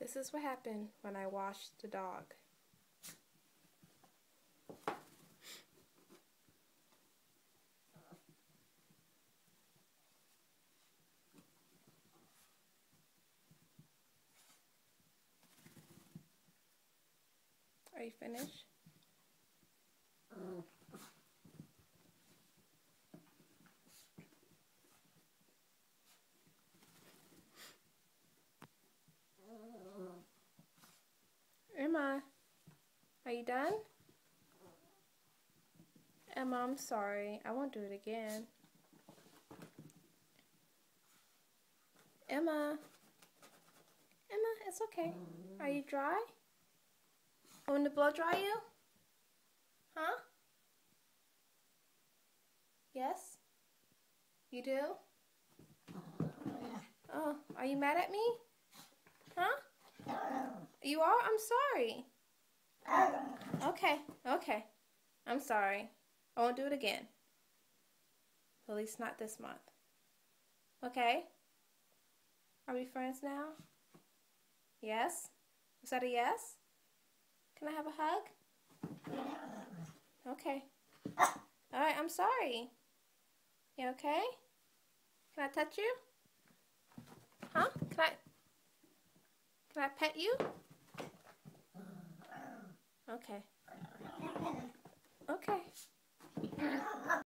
This is what happened when I washed the dog. Are you finished? Emma, are you done? Emma, I'm sorry. I won't do it again. Emma. Emma, it's okay. Are you dry? I want to blow dry you? Huh? Yes? You do? Oh, are you mad at me? Huh? You are? I'm sorry. Okay, okay. I'm sorry. I won't do it again. At least not this month. Okay? Are we friends now? Yes? Is that a yes? Can I have a hug? Okay. Alright, I'm sorry. You okay? Can I touch you? Huh? Can I can I pet you? Okay. Okay.